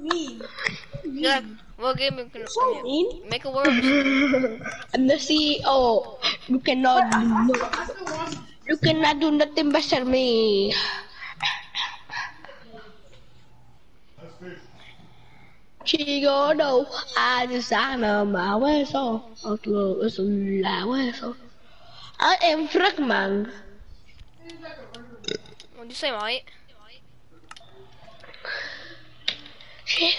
mean. Yeah, what game you can So mean. make a word? I'm the CEO. You cannot do no, You cannot do nothing better me. Chỉ có đâu ai đi xa nào mà quê sao Ở trường ở sự là quê sao Ở em rất mặn What'd you say, mate? Chỉ có đâu ai đi xa là quê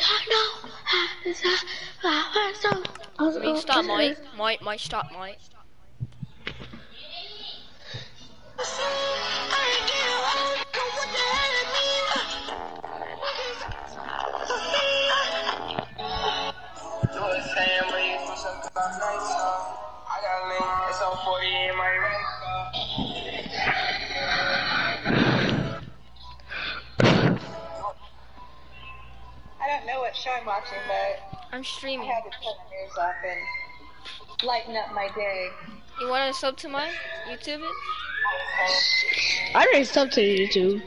sao Ở I mean, stop, mate. Mate, mate, stop, mate. Doing what show I'm watching, but I'm streaming. I streaming. had to turn the news off and lighten up my day. You want to sub to my YouTube? It? I already subbed to YouTube.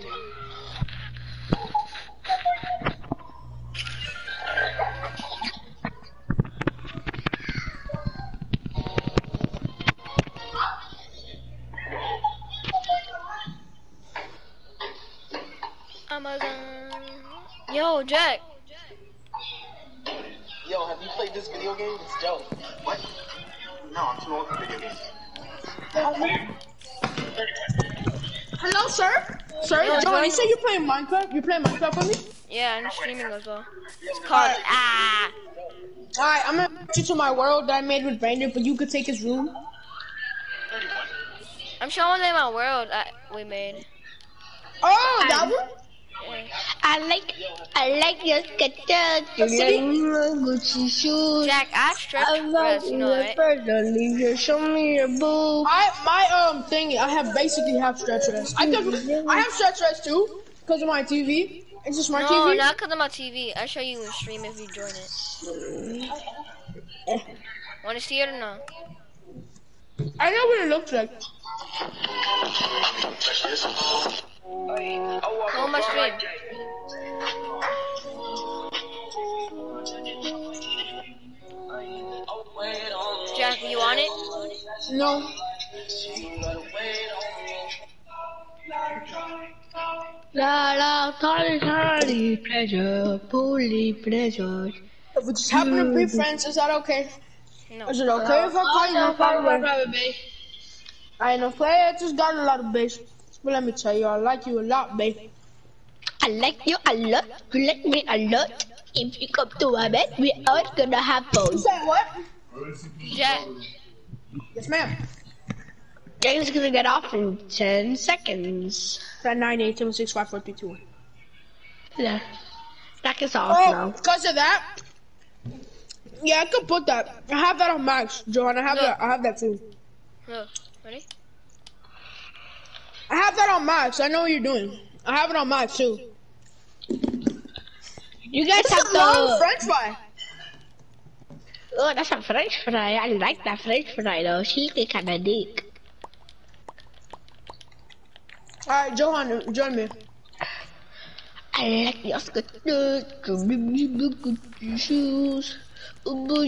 Sir, Yo, John, John. you say you're playing Minecraft? You're playing Minecraft with me? Yeah, I'm streaming as well. It's called Ah. Alright, I'm gonna put you to my world that I made with Brandon, but you could take his room. I'm showing them my world that we made. Oh, that one? Yeah. I like, I like your sketches. You City? like Gucci shoes. Jack, I stretch I love press, you you, know it. personally. Show me your boob. I my um thing I have basically have stretch rest. I can I have stretch rest too because of my TV. It's a smart No, TV. not because of my TV. I'll show you in stream if you join it. Want to see it or no? I know what it looks like. Go on my stream. Jack, you want it? No. La la, tally tally, pleasure, fully pleasure. If we just happen to be friends, is that okay? No. Is it okay if I call you my friend? babe. I know player just got a lot of bass. But let me tell you, I like you a lot, babe. I like you a lot. You like me a lot. If you come to my bed, we are gonna have You fun. say what? Jack, Yes, ma'am. James is gonna get off in 10 seconds. Friend nine eight seven six five four three two one. Yeah. That is off Oh, now. because of that. Yeah, I could put that. I have that on max, Joanna. I have Look. that. I have that too. look. Ready? I have that on max. I know what you're doing. I have it on max too. You guys have It's a long. French fry. Oh, that's a French fry. I like that French fry though. She kind of dick. All right, Johan, join me. I like your skirt, good shoes. Oh,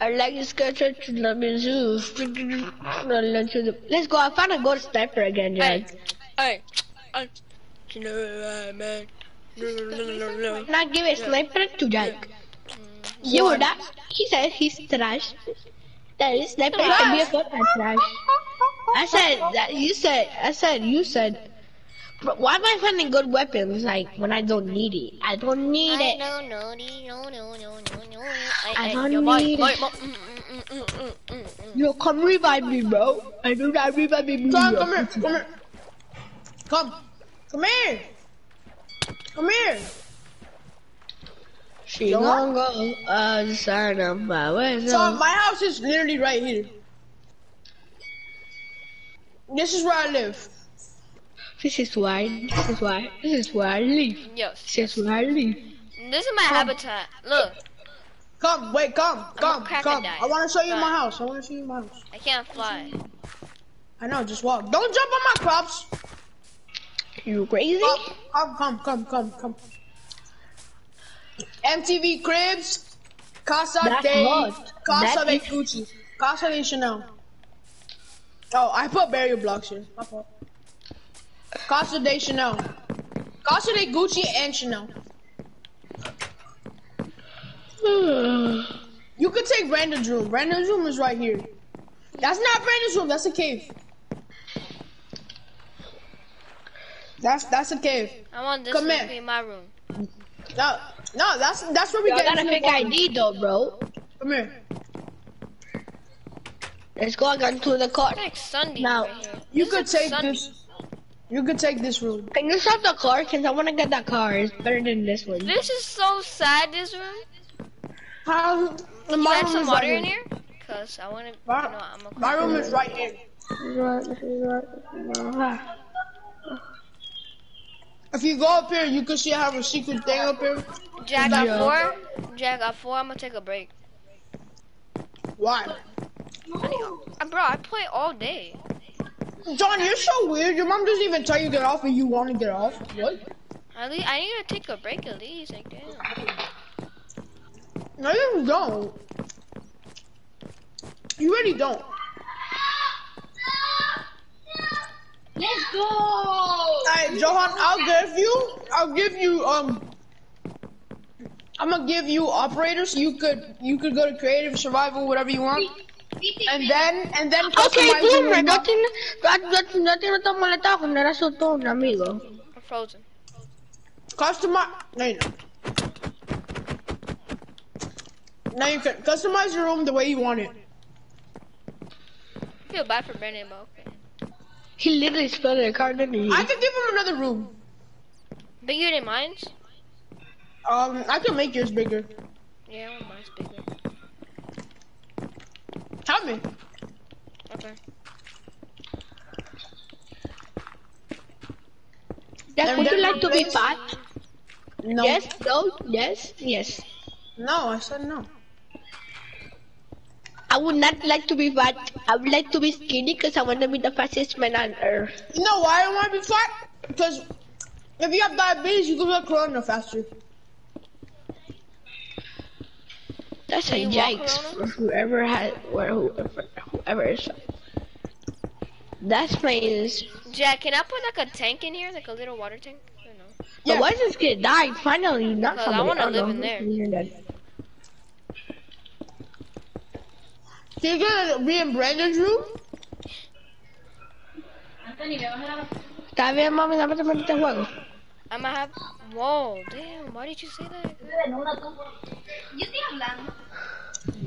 I like your skirt, love your shoes. Let's go. I found a gold sniper again, Hey, Jack. hey, hey. You know what, no. Not give a sniper to Jack. You were that. He said he's trash. That is sniper can be a fucking trash. I said that you said I said you said but why am I finding good weapons like when I don't need it? I don't need I it. no, no, no, no, no. I Hey, don't yo, boy, need boy, it. boy. Mm, mm, mm. Yo, come revive me, bro. I do not revive me, John, bro. come here. Come here. Come. Come here. Come here. She Yo, gonna go outside of my window. So my house is literally right here. This is where I live. This is why. This is why. This is where I live. Yes. This is where I live. This is my habitat. Look, Come, wait, come, come, come. I want to show you my house. I want to show you my house. I can't fly. I know, just walk. Don't jump on my crops. You crazy? Come, come, come, come, come. MTV Cribs, Casa That's de. Casa de Gucci, Casa de Chanel. Oh, I put barrier blocks here. My fault. Casa de Chanel, Casa de Gucci and Chanel. You could take Brandon's room. Brandon's room is right here. That's not Brandon's room. That's a cave. That's that's a cave. I want this Come to be my room. No, no, that's that's where we Y'all get. got a into fake the. ID though, bro. Come here. Let's go again to the car. Like Sunday Now, right. You This could take Sunday. this. You could take this room. Can you stop the car? Cause I wanna get that car. It's better than this one. This is so sad. This room. How? You room some is water right in here. Cause I want to. Know, I'm a. my room is right here. If you go up here, you can see I have a secret thing up here. Jack Yeah. four. Jack at four. I'm gonna take a break. Why? Uh, bro, I play all day. John, you're so weird. Your mom doesn't even tell you to get off, and you want to get off. What? At least I need to take a break at least. Like damn. No, you don't. You really don't. Let's go! Alright, Johan, I'll give you, I'll give you, um, I'm gonna give you operators. You could, you could go to creative, survival, whatever you want, and then, and then Okay, customize your boomer, room. no tiene, no, no, no tiene tan molestado como era su tono, amigo. I'm frozen. Customize, no, you know. Now you can customize your room the way you want it. I feel bad for Brandon, but okay. He literally spilled a car, didn't he? I could give him another room. but Bigger than mine? Um, I can make yours bigger. Yeah, I want mine's bigger. Help me. Okay. Jack, would you like to be replace- fat? No. Yes, no, yes, yes. No, I said no. I would not like to be fat. I would like to be skinny because I want to be the fastest man on earth. You know why I want to be fat? Because if you have diabetes, you can get corona faster. That's So a you want yikes Corona? for whoever had, or whoever, whoever is. That's my. Jack, can I put like a tank in here? Like a little water tank? I don't know. Yeah. Yeah. Why is this kid died finally? Not Because I somebody. wanna oh, live in there. you're dead. Can you gonna be in Brandon's room? Anthony, ¿me vas a dar Está bien, mami, dame este maldito juego. I'm gonna have. Whoa, damn, why did you say that? en una tumba? Yo estoy hablando.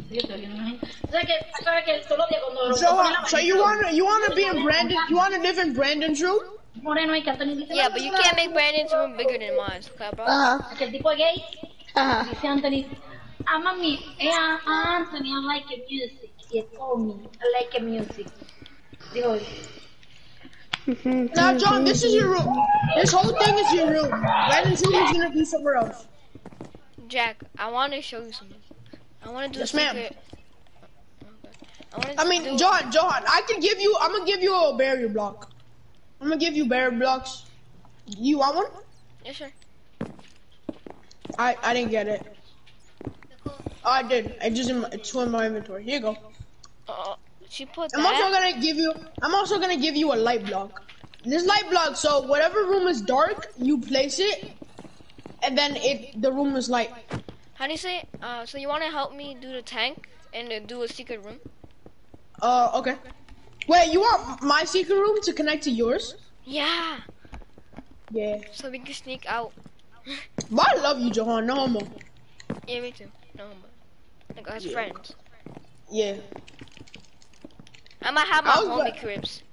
Yo estoy hablando. ¿Sabes que, sabes que todos los días cuando So, uh, so you want you want to be in Brandon? You want to live in Brandon's room? Moreno y que Anthony dice, Yeah, but you can't make Brandon's room bigger than mine, okay, bro? Ajá, que el tipo es gay, ajá. dice Anthony, ah mami, eh, ah, Anthony, I like your music. He told me, I like your music. Digo, Now, John, this is your room. This whole thing is your room. Brandon's room is gonna be somewhere else. Jack, I want to show you something. I want to do Yes, a ma'am. I, I mean. John, John, I can give you. I'm gonna give you a barrier block. I'm gonna give you barrier blocks. You want one? Yes, sir. I I didn't get it. Oh, I did. I just in it's in my inventory. Here you go. Uh, she put I'm also gonna give you. I'm also gonna give you a light block. This light block. So whatever room is dark, you place it, and then it the room is light. How do you say? Uh, so you want to help me do the tank and uh, do a secret room? Uh, okay. Wait, you want my secret room to connect to yours? Yeah. Yeah. So we can sneak out. But I love you, Johan. No homo. Yeah, me too. No, but like as Yeah. friends. Yeah. I might have my I homie like- cribs.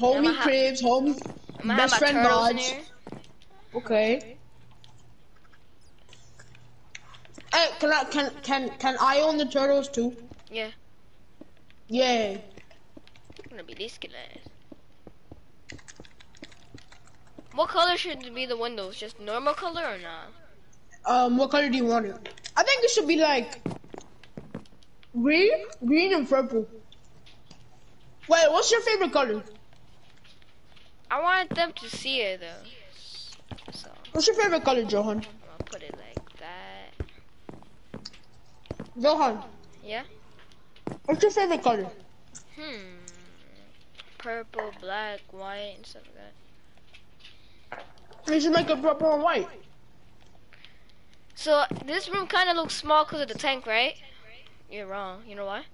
Homie cribs, homie. Best friend mods. Okay. Hey, can I can can can I own the turtles too? Yeah. Yeah. I'm gonna be this glass. What color should be the windows? Just normal color or not? Um, what color do you want it? I think it should be like green, green and purple. Wait, what's your favorite color? I wanted them to see it though. So What's your favorite color, Johan? I'll put it like that. Johan, Yeah. what's your favorite color? Hmm. Purple, black, white, and stuff like that. You should make it purple and white. So this room kind of looks small because of the tank, right? You're wrong. You know why?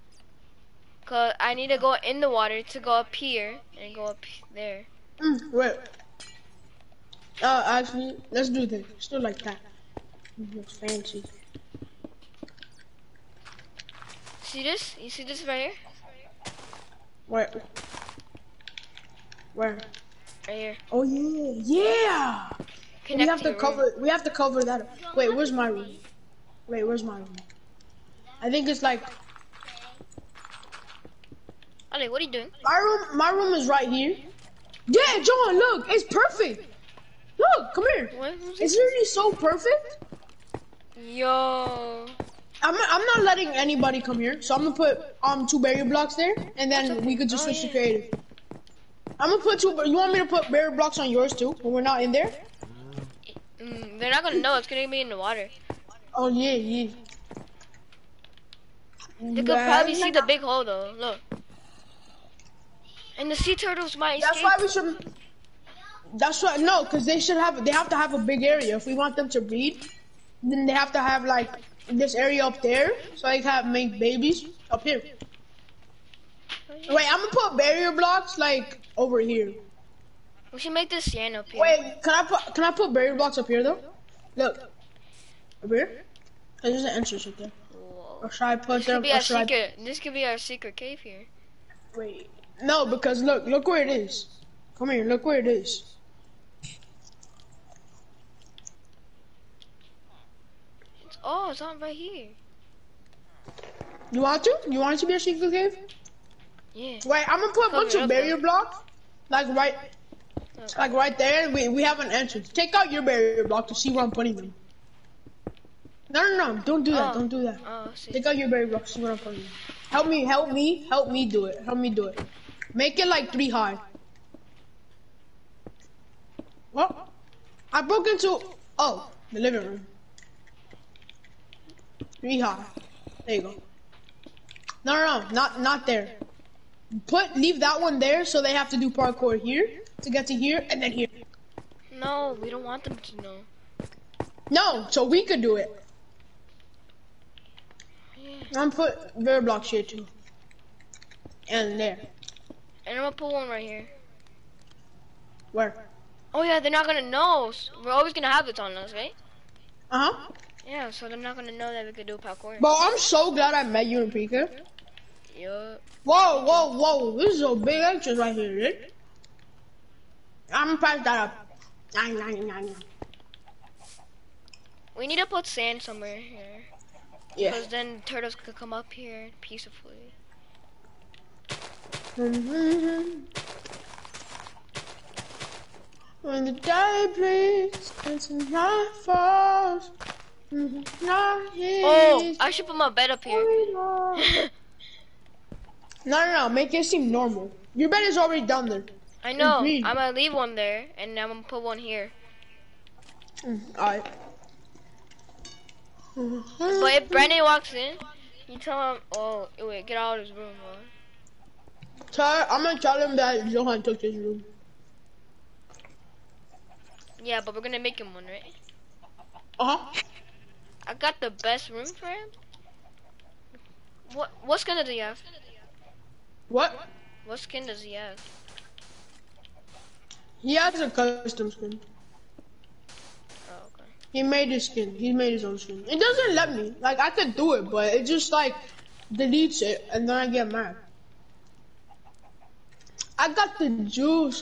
Cause I need to go in the water to go up here and go up there. Mm, wait. Uh, actually, let's do this. Let's do like that. It looks fancy. See this? You see this right here? Where? Where? Right here. Oh yeah, yeah. We have to your room. cover. We have to cover that. Wait, where's my room? Wait, where's my room? I think it's like Ale, what are you doing? my room. My room is right here. Yeah, John, look, it's perfect. Look, come here. What It's it? really so perfect. Yo. I'm I'm not letting anybody come here, so I'm gonna put um two barrier blocks there, and then we could just Oh, switch to creative. I'm gonna put two. You want me to put barrier blocks on yours too when we're not in there? Mm, they're not gonna know. It's gonna be in the water. Oh yeah, yeah. They could probably see the big hole though. Look. And the sea turtles might That's escape. why we should. That's why no, because they should have. They have to have a big area if we want them to breed. Then they have to have like this area up there, so they can have, make babies up here. Wait, I'm gonna put barrier blocks like over here. We should make this sand up here. Wait, can I put can I put barrier blocks up here though? Look, up here. Oh, there's an entrance up there. Whoa. Or should I put This could be Or our should I, secret. This could be our secret cave here. wait, no, because look, look where it is. Come here, look where it is. It's, oh, it's not right here. You want to? You want it to be a secret cave? Yeah. Wait, I'm gonna put a bunch of barrier blocks, like right, like right there. We we have an entrance. Take out your barrier block to see where I'm putting them. No, no, no! Don't do that! Oh. Don't do that! Oh. Take out your barrier block. See where I'm putting them. Help me! Help me! Help me do it! Help me do it! Make it like three high. What? I broke into oh the living room. Three high. There you go. No, no, no, not not there. Put leave that one there so they have to do parkour here to get to here and then here. No, we don't want them to know. No, so we could do it. Yeah. I'm put very blocks here too. And there. And I'm gonna put one right here. Where? Oh yeah, they're not gonna know. We're always gonna have this on us, right? Uh huh. Yeah, so they're not gonna know that we could do parkour. But I'm so glad I met you in Pika. Yup. Whoa, whoa, whoa! This is a big entrance right here, dude. I'm gonna pass that up. Nine, nine, nine. We need to put sand somewhere here. Yeah. Because then turtles could come up here peacefully. Mhm. When the day and the night falls, Oh, I should put my bed up here. No, no, no, make it seem normal. Your bed is already down there. I know. I'm gonna leave one there, and I'm gonna put one here. Mm, Alright. But if Brandon walks in, you tell him, oh, wait, get out of his room, bro. Tell, I'm gonna tell him that Johan took his room. Yeah, but we're gonna make him one, right? Uh huh. I got the best room for him. What what skin does he have? What? What skin does he have? He has a custom skin. Oh, okay. He made his skin. He made his own skin. It doesn't let me. Like I could do it, but it just like deletes it, and then I get mad. I got the juice.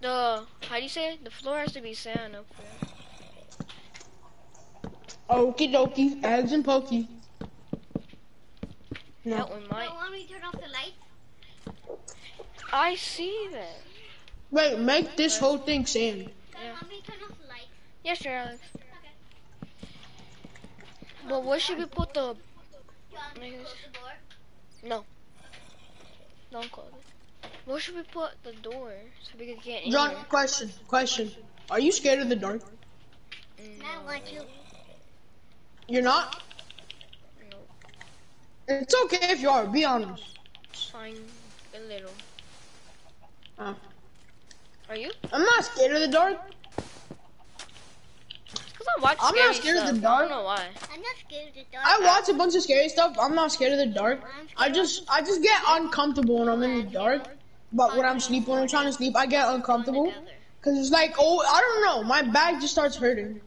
The how do you say it? The floor has to be sand up there. Okie dokie, eggs and pokey. No. That one might. want me to turn off the light? I see that. Wait, make this whole thing sand. Yeah. Want me turn off the light? Yes, sir, Alex. But where should we put the? You want me to close the door? No. Don't close it. Where should we put the door so we can get in John, here? question, question. Are you scared of the dark? No, You're not? no, It's okay if you are, be honest. it's fine. A little. Uh, Are you? I'm not scared of the dark. Because I watch I'm scary not scared of stuff. the dark. I don't know why. I'm not scared of the dark. I watch a bunch of scary stuff. I'm not scared of the dark. I just, I just get uncomfortable when I'm in the dark. But when I'm sleeping, when I'm trying to sleep, I get uncomfortable. Cause it's like, oh, I don't know, my back just starts hurting.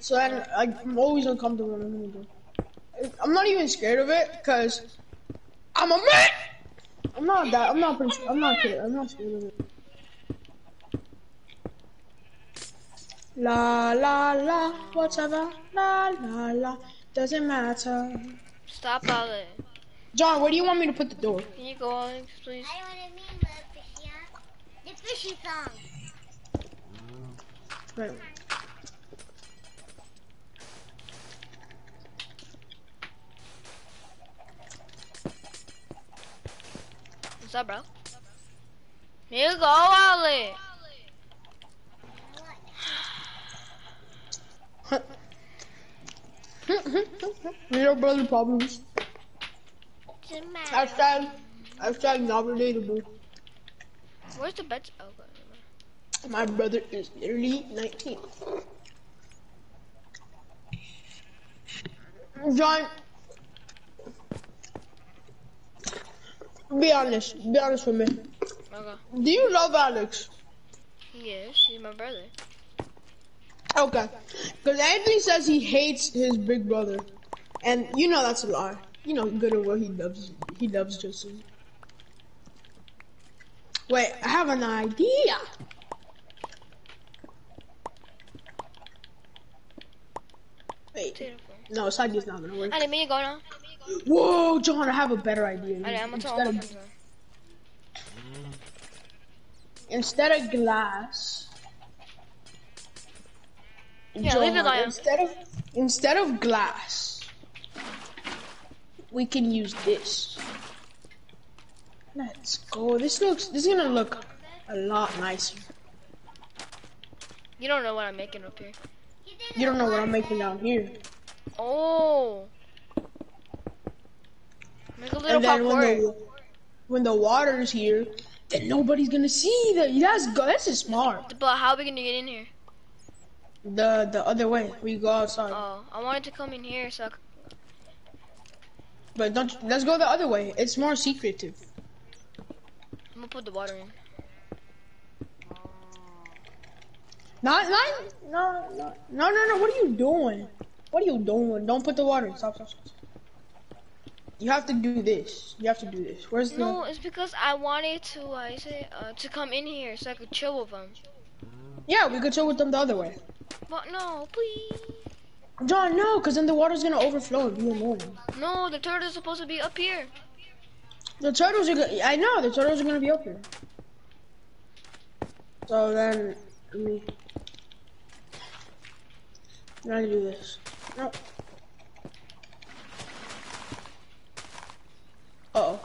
So then, like, I'm always uncomfortable when I'm in the dark. I'm not even scared of it, cause I'm a man. I'm not that. I'm not. Pretty, I'm not scared. I'm not scared of it. La la la, whatever. La la la, doesn't matter. Stop all that. John, where do you want me to put the door? Can you go on, please? I want to mean the fishy, the fishy song. Right. What's up, bro? Here you go, Ollie. Little brother problems. Doesn't matter. Hashtag, hashtag not relatable. Where's the bed? Oh, God. My brother is literally 19. John, be honest. Be honest with me. Okay. Do you love Alex? Yes, he's my brother. Okay. Because Anthony says he hates his big brother. And you know that's a lie. You know good and well he loves he loves Justin. Wait, I have an idea. Wait, no, side is not gonna work. I didn't mean to go now. Whoa, John, I have a better idea. Gonna Instead of, instead of glass. Yeah, leave it John, Instead of instead of glass, we can use this. Let's go. This looks. This is gonna look a lot nicer. You don't know what I'm making up here. You don't know what I'm making down here. Oh. Make a little And then when the when the water's here, then nobody's gonna see that. That's. That's smart. But how are we gonna get in here? The the other way. We go outside. Oh, I wanted to come in here so I could, But don't. Let's go the other way. It's more secretive. I'm gonna put the water in. Not, not, no, no, no, no, no. What are you doing? What are you doing? Don't put the water. in. Stop, stop, stop. You have to do this. You have to do this. Where's the? No, it's because I wanted to, I say, uh, to come in here so I could chill with them. Yeah, we could chill with them the other way. But no, please. John, no, because then the water's gonna overflow and be annoying. No, the turtle's supposed to be up here. The turtles are. Go- I know the turtles are gonna be up here. So then, let me. I'm gonna do this. No. Uh oh.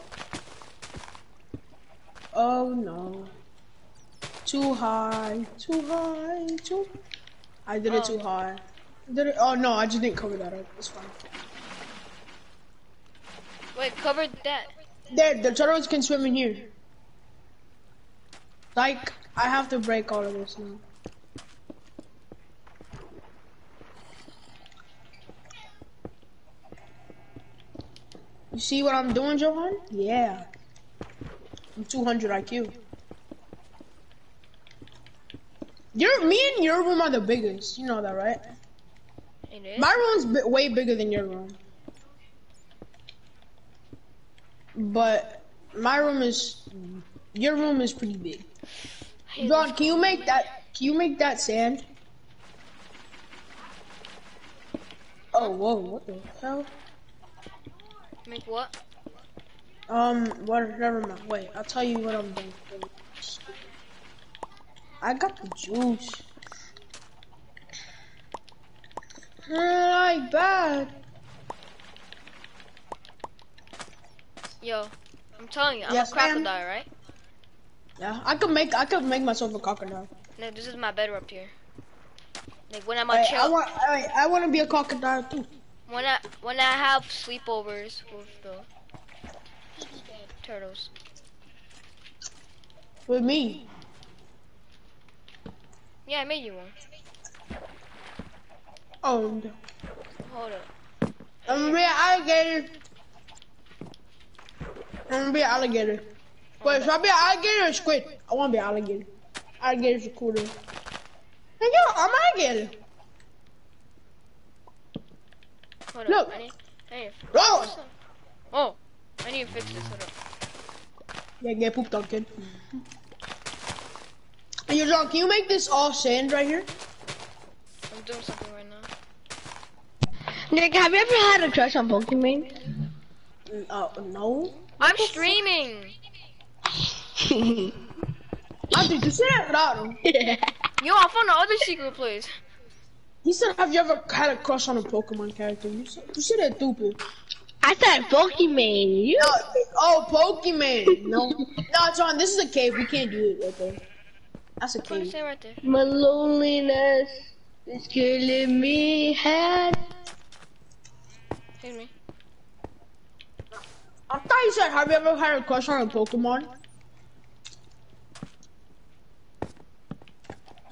Oh no. Too high. Too high. Too. I did it Oh. too high. Did it? Oh no, I just didn't cover that up. It's fine. Wait, cover that. There, the turtles can swim in here. Like, I have to break all of this now. You see what I'm doing, Johan? Yeah. I'm 200 IQ. Your, me and your room are the biggest. You know that, right? It is. My room's way bigger than your room. But my room is, your room is pretty big. John, can you make that? Can you make that sand? Oh, whoa! What the hell? Make what? Um, what? Never mind. Wait, I'll tell you what I'm doing. I got the juice. Like bad. Yo, I'm telling you, I'm Yes, a ma'am. crocodile, right? Yeah, I could make I could make myself a crocodile. No, this is my bed up here. Like when I'm on I want I, I want to be a crocodile too. when I when I have sleepovers with the turtles. With me. Yeah, I made you one. Oh, Hold up. I'm gonna be an alligator. I'm gonna be an alligator. Wait, should I be an alligator or squid? I want to be an alligator. Alligators are cooler. Hey, yo, I'm an alligator. Hold Look. up. I need, I need. Oh, I need to fix this. Hold up. Yeah, get pooped on, kid. Hey, yo, John, can you make this all sand right here? I'm doing something right now. Nick, have you ever had a crush on Pokemon? Mm, Uh, no. I'm streaming. I think you said that without him. Yo, I found the other secret place. He said, have you ever had a crush on a Pokemon character? You said, you said that stupid. I said Pokemon. You. No, oh, Pokemon. No. no, John, this is a cave. We can't do it right there. That's a What did it cave. say right there? My loneliness is killing me. Had Excuse me. I thought you said, have you ever had a crush on a Pokemon?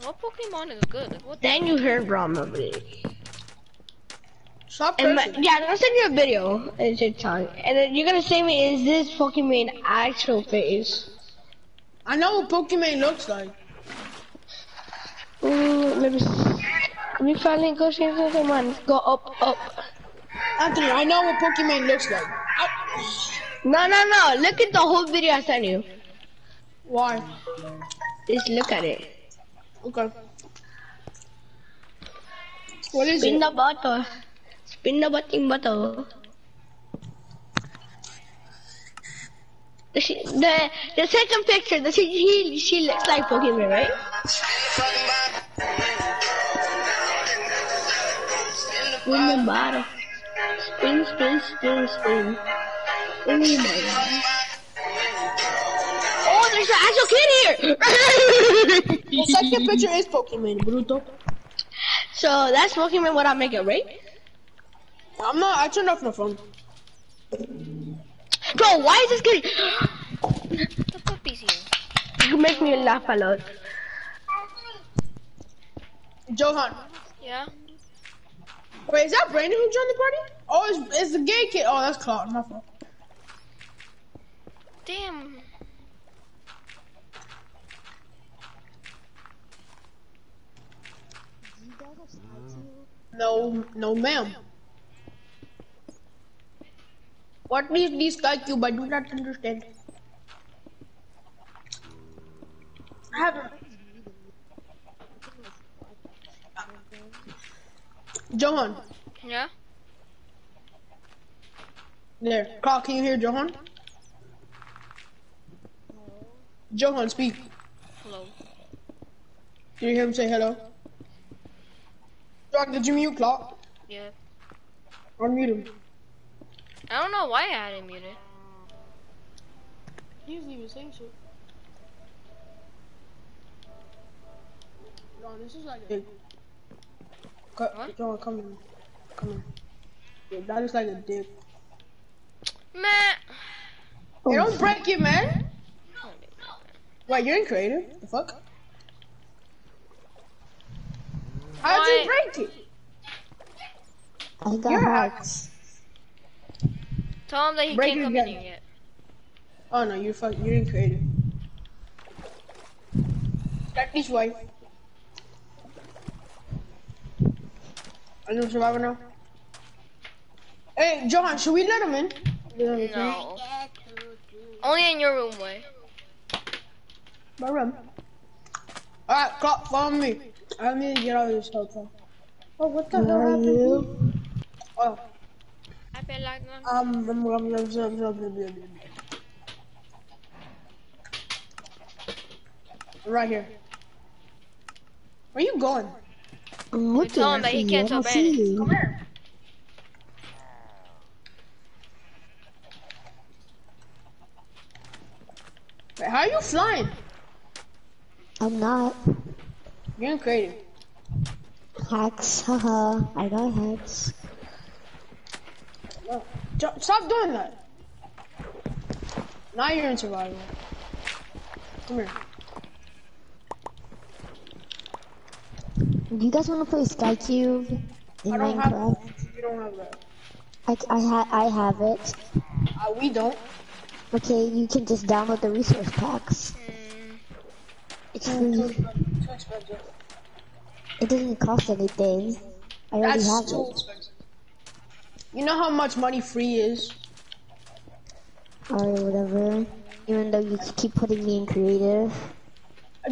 What Pokemon is good? What the then you heard Brahma video. Stop And my, yeah, I'm gonna send you a video in TikTok, and then you're gonna say me, is this Pokemon actual face? I know what Pokemon looks like. Ooh, let me. s- Let me finally go see Pokemon. Go up, up. Anthony, I know what Pokemon looks like. I- No, no, no. Look at the whole video I sent you. Why? Just look at it. Okay. What is Spin it? the bottle. Spin the butting bottle. The, the the second picture, the she he, she looks like Pokemon, right? Spin the bottle. Spin, spin, spin, spin. Oh my god. Oh, there's an actual kid here! The second picture is Pokemon, Bruto. so that's Pokemon what I make it, right? I'm not, I turned off my phone. Bro, why is this kid? the puppy's here? You make me laugh a lot. Johan. Yeah. Wait, is that Brandon who joined the party? Oh, it's, it's the gay kid. Oh, that's Cloud. My fault. Damn. No, no, ma'am. What is this guy cube? I do not understand. Johan, Yeah. there. Carl, can you hear Johan? Johan, speak. Hello. Can you hear him say hello? Johan, did you mute Clark? Yeah. Unmute him. I don't know why I had him muted. He doesn't even saying shit. No, this is like a. Cut, What? John, come here. Come here. Yeah, that is like a dick. Man. Hey, oh. don't break it, man. Wait, you're in creative? The fuck? How'd you break it? I got You're hearts. Tell him that he Break can't it come in again. here yet. Oh no, you're fuck. You're in creative. That this way. Are you a survivor now? Hey, John, should we let him in? No. Only in your room, way. My room. Alright, cop, follow me. I need to get out of this hotel. Oh, what the Where hell happened? You? Oh. I feel like um um um, um, um, um, um, um, Right here. Where are you going? What tell him that he can't tell Brandon. Come here. Wait, how are you flying? I'm not. You're in creative. Hacks, haha. I got hacks. Jo- Stop doing that. Now you're in survival. Come here. Do you guys want to play SkyCube in I don't have. Minecraft? You don't have that. I, I, ha I have it. Uh, we don't. Okay, you can just download the resource packs. Mm, It's free. It doesn't cost anything. I already That's have it. expensive. You know how much money free is? Or whatever. Even though you keep putting me in creative.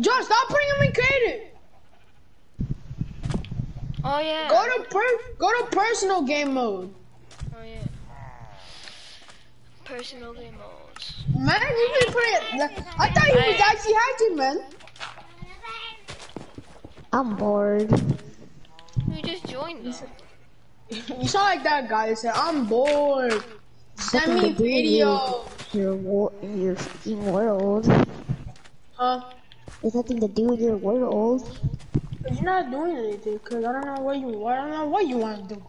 Josh, stop putting him in creative. Oh yeah. Go to per- go to personal game mode. Oh yeah. Personal game modes. Man, you been putting. I thought you was Hey. actually hacking, man. I'm bored. You just joined though. You sound like that guy that said, "I'm bored. Send me Nothing do with video." Your wo- your fucking world. Huh? There's nothing to do with your world. Cause you're not doing anything. Cause I don't know what you. want. I don't know what you want to do.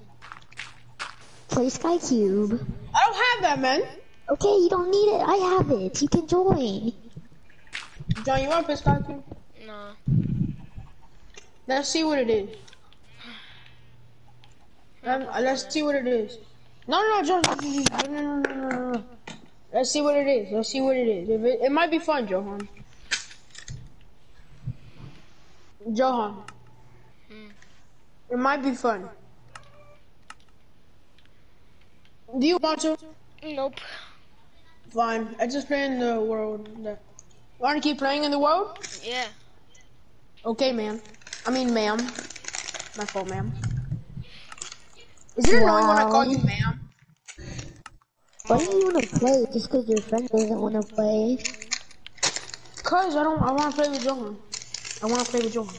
Play Sky Cube. I don't have that, man. Okay, you don't need it. I have it. You can join. John, you want to play Skype? No. Let's see what it is. Um, let's see what it is. No, no, no, John. No, no, no, no, no, no. Let's see what it is. Let's see what it is. If it, it might be fun, Johan. Johan. Hmm. It might be fun. Do you want to? Nope. Fine. I just play in the world. Want to keep playing in the world? Yeah. Okay, ma'am. I mean, ma'am. My fault, ma'am. Is it annoying when I call you ma'am? Why do you want to play just because your friend doesn't want to play? Cause I don't. I want to play with Johan. I want to play with Johan.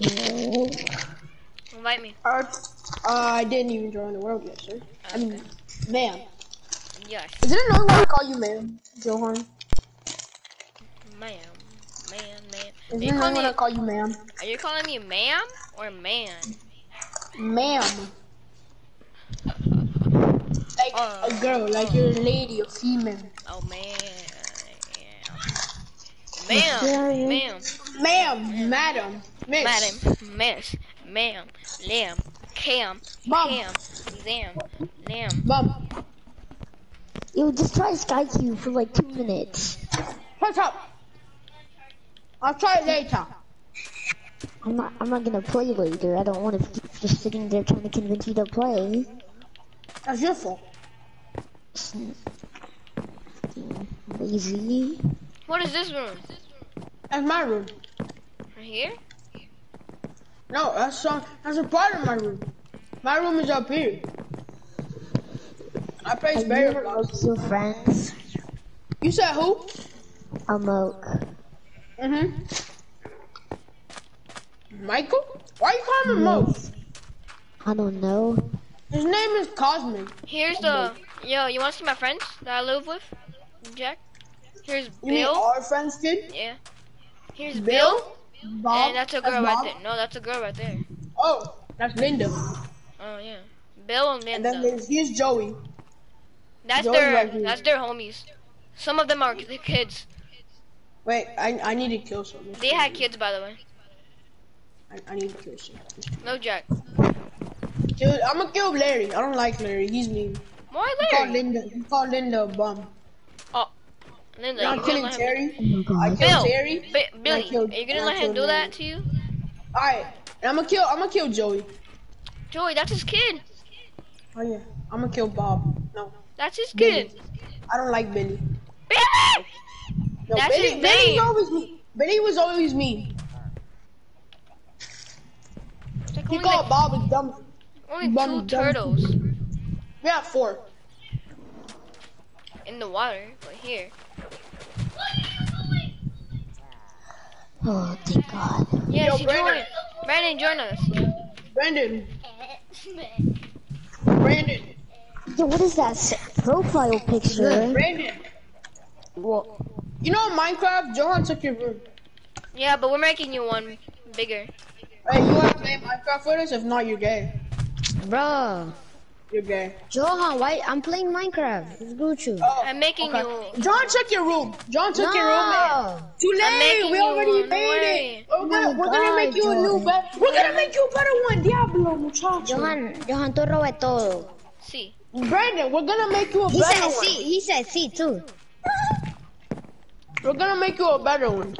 No. Invite me. Uh, uh, I didn't even join the world yet, sir. I mean, ma'am. Yes. Is it annoying when I call you ma'am, Johan? Ma'am, Ma'am. Man, man. it Are you, annoying when I call you ma'am? are you calling me ma'am or man? Ma'am. Like Uh, a girl, like you're a lady, a female. Oh man. Ma'am. Ma'am. Ma'am, madam, miss. Madam. Miss. Ma'am. Lamb. Cam. Mom. Cam. Zam. Lamb. Mom, Yo, just try SkyCube for like two minutes. shut up. I'll try it later. I'm not. I'm not gonna play later. I don't want to keep just sitting there trying to convince you to play. That's your fault. Lazy. What is this room? That's my room. Right here? No, that's some, that's a part of my room. My room is up here. I play Have you Sparrow ever your friends? You said who? A moke. Mm-hmm. Michael? Why are you calling him Mo? I don't know. His name is Cosmic. Here's the. Yo, you want to see my friends that I live with? Jack? Here's You Bill. our friends? Yeah. Here's Bill. Bob? And that's a girl right Bob? there. No, that's a girl right there. Oh, that's Linda. Oh yeah. Bill and Linda. And then here's Joey. That's Joey their right that's their homies. Some of them are the kids. Wait, I, I need to kill someone. They had kids by the way. I, I need to kill someone. No Jack. Dude, I'm gonna kill Larry. I don't like Larry. He's mean. Why He called Linda. He called Linda a bum. Linda, I'm you gonna killing let him- Terry. Oh I god. killed Bill, Terry. Bi- I Billy, killed- are you gonna let him killed do that to you? Alright, I'm gonna kill. I'm gonna kill Joey. Joey, that's his kid. Oh yeah, I'm gonna kill Bob. No, That's his Billy. kid. I don't like Billy. Billy! No, That's Billy, his Billy's name. always me. Billy was always me. It's like He only, called like, Bob a dumb. only bum- two dumb- turtles We have four. in the water, but here. Oh, thank God. Yeah, Yo, she Brandon. joined. Brandon, join us. Brandon. Brandon. Yo, what is that profile picture? Brandon. What? You know Minecraft, Johan took your room. Yeah, but we're making you one bigger. Hey, you wanna play Minecraft with us? If not, you're gay. Bro. You're gay. Johan, why? I'm playing Minecraft. It's Gucci. Oh, I'm making okay. you. John took your room. John took your room. Man. No. Too late. We already made it. We're gonna, Oh we're gonna make God, you a new Jordan. better. We're gonna make you a better one, Diablo, muchacho. Johan, Johan, tú robé todo. See. Brandon, we're gonna make you a He better said one. C. He said C too. We're gonna make you a better one.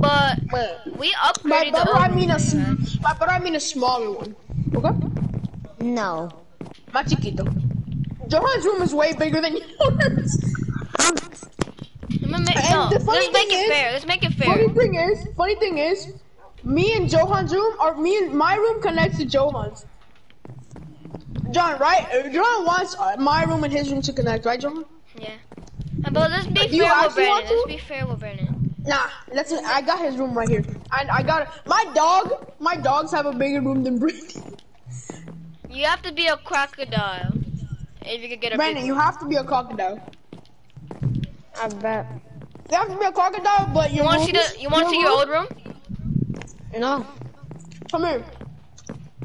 But But we by upgraded the better, I mean a, room. sm- by better, I mean a smaller one. Okay? No. Más chiquito. Johan's room is way bigger than yours. I'm make, no, the funny let's make thing it is- fair. Let's make it fair. Funny thing is, funny thing is, me and Johan's room, or me and my room connects to Johan's. John, right? John wants uh, my room and his room to connect, right, John? Yeah. But let's be Do you fair with actually want Brandon. Let's be fair with Brandon. Nah, let's. I got his room right here, and I got my dog. My dogs have a bigger room than Brandon. You have to be a crocodile if you could get a Brandon, big you have to be a crocodile. I bet. You have to be a crocodile, but You your want to see the? You want to see your old room? No. Come here,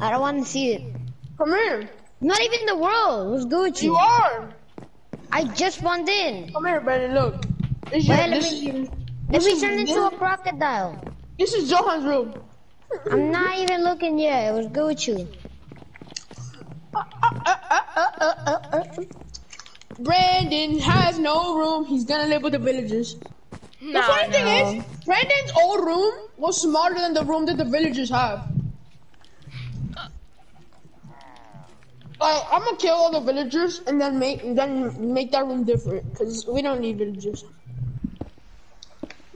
I don't want to see it. come here. Not even the world. What's Gucci? You are. I just spawned in. Come here, Brandon. Look. This, your, Well, let me- this, Let me is- turn into a crocodile. this is Johan's room. I'm not even looking yet. It was good with Uh, uh, uh, uh, uh, uh, uh. Brandon has no room. He's gonna live with the villagers. The No, funny thing is, Brandon's old room was smaller than the room that the villagers have. Like, I'm gonna kill all the villagers and then make then make that room different because we don't need villagers.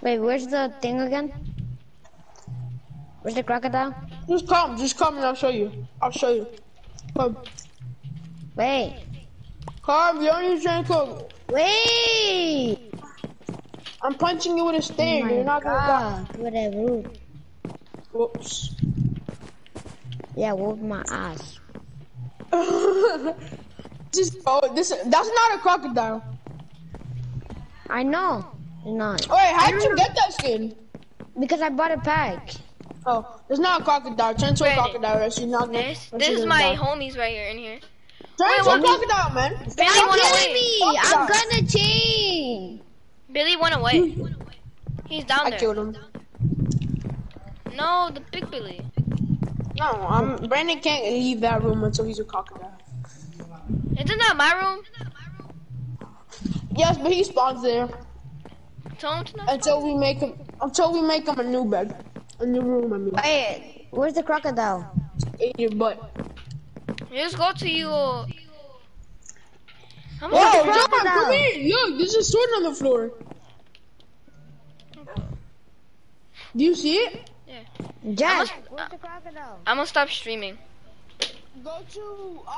Wait, where's the thing again? Where's the crocodile? Just come, just come, and I'll show you. I'll show you. Come, Wait. Carl, You don't need to try and. Wait! I'm punching you with a stick. Oh You're my not gonna die. Oh God. Whatever. Whoops. Yeah, whoop my ass. just oh, this. That's not a crocodile. I know. It's not. Oh, wait, how did you get that skin? Because I bought a pack. Oh, it's not a crocodile. Turn to a crocodile. Or she's not gonna. This, this is my die. homies right here in here. Turn Wait, to a what- crocodile, man. Billy Stop went away. me! I'm Crocodile. gonna change! Billy went away. Hmm. He's down I there. killed him. No, the big Billy. No, I'm. Brandon can't leave that room until he's a crocodile. Isn't that my room? Yes, but he spawns there Tell him to not. until we make him. Until we make him a new bed, a new room. I mean, Wait, where's the crocodile? in your butt. Just go to you. How much? Whoa, John, come here! Look, there's a sword on the floor. Do you see it? Jack, the crocodile? I'm gonna stop streaming. Go to. Uh,